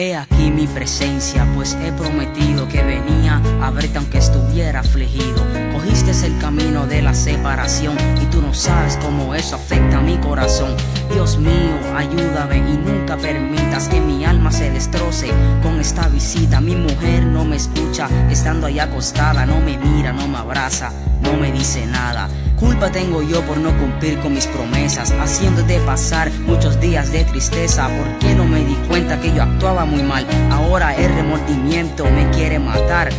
He aquí mi presencia, pues he prometido que venía a verte aunque estuviera afligido. Cogiste el camino de la separación y tú no sabes cómo eso afecta a mi corazón. Dios mío, ayúdame y nunca permitas que mi alma se destroce con esta visita. Mi mujer no me escucha, estando ahí acostada, no me mira, no me abraza, no me dice nada. Culpa tengo yo por no cumplir con mis promesas, haciéndote pasar muchos días de tristeza. ¿Por qué no me di cuenta que yo actuaba muy mal? Ahora el remordimiento me quiere matar.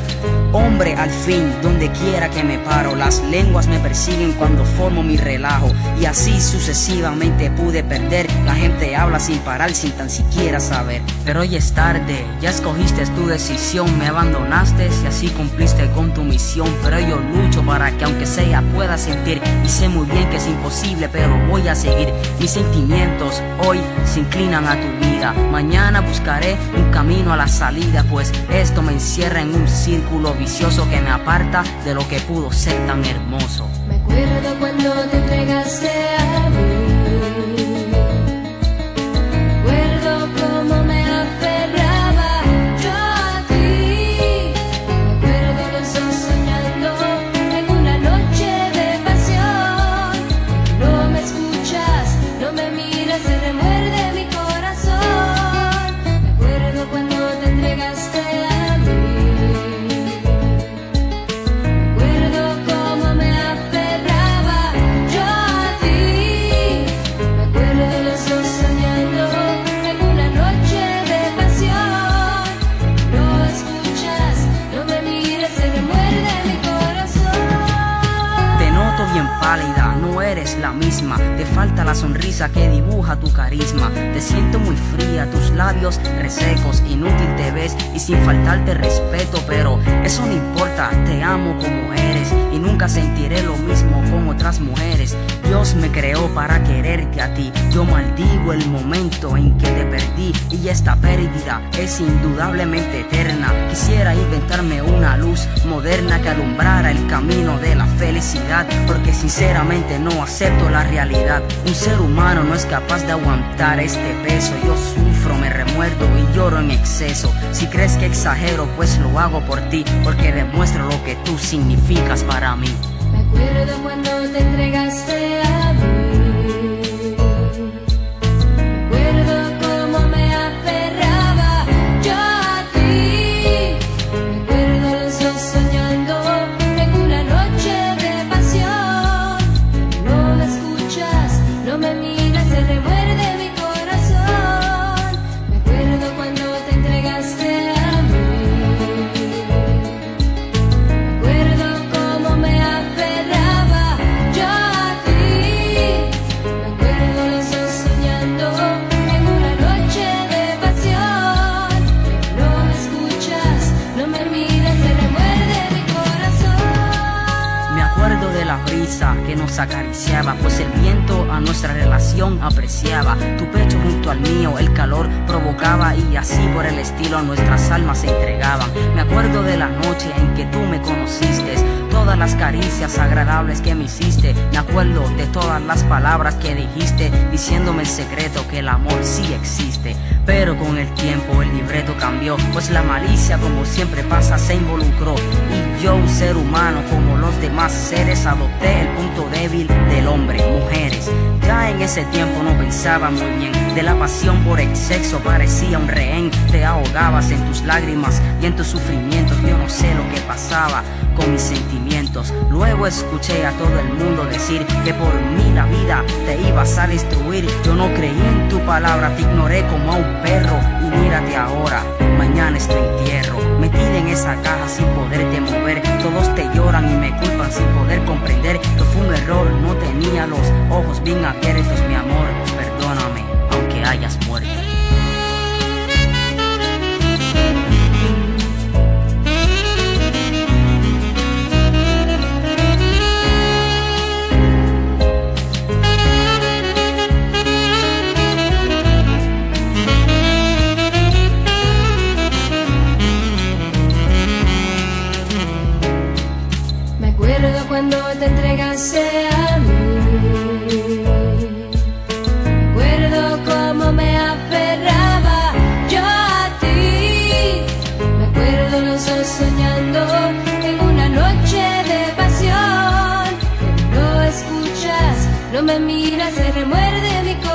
Hombre, al fin, donde quiera que me paro, las lenguas me persiguen cuando formo mi relajo. Y así sucesivamente pude perder. La gente habla sin parar, sin tan siquiera saber. Pero hoy es tarde, ya escogiste tu decisión, me abandonaste y así cumpliste con tu misión. Pero yo lucho para que aunque sea pueda sentir. Y sé muy bien que es imposible, pero voy a seguir. Mis sentimientos hoy se inclinan a tu vida. Mañana buscaré un camino a la salida, pues esto me encierra en un círculo vicioso que me aparta de lo que pudo ser tan hermoso. Me acuerdo cuando te entregaste a. Te noto bien no eres la misma. Te falta la sonrisa que dibuja tu carisma. Te siento muy fría, tus labios resecos, inútil te ves y sin faltarte respeto. Pero eso no importa, te amo como eres y nunca sentiré lo mismo con otras mujeres. Dios me creó para quererte a ti. Yo maldigo el momento en que te perdí y esta pérdida es indudablemente eterna. Quisiera inventarme una luz moderna que alumbrara el camino de la felicidad, porque sinceramente no acepto la realidad. Un ser humano no es capaz de aguantar este peso. Yo sufro, me remuerdo y lloro en exceso. Si crees que exagero, pues lo hago por ti, porque demuestro lo que tú significas para mí. Me acuerdo cuando te entregaste a acariciaba, pues el viento a nuestra relación apreciaba. Tu pecho junto al mío, el calor provocaba y así por el estilo nuestras almas se entregaban. Me acuerdo de la noche en que tú me conociste, todas las caricias agradables que me hiciste. Me acuerdo de todas las palabras que dijiste, diciéndome el secreto que el amor sí existe. Pero con el tiempo el libreto cambió, pues la malicia como siempre pasa se involucró. Y yo, un ser humano como demás seres, adopté el punto débil del hombre, mujeres. Ya en ese tiempo no pensaba muy bien de la pasión por el sexo, parecía un rehén. Te ahogabas en tus lágrimas y en tus sufrimientos. Yo no sé lo que pasaba con mis sentimientos. Luego escuché a todo el mundo decir que por mí la vida te ibas a destruir. Yo no creí en tu palabra, te ignoré como a un perro. Y mírate ahora, mañana es tu entierro. Metida en esa caja sin poderte mover. Lloran y me culpan sin poder comprender que fue un error. No tenía los ojos bien abiertos, mi no me mira, se remuerde mi corazón.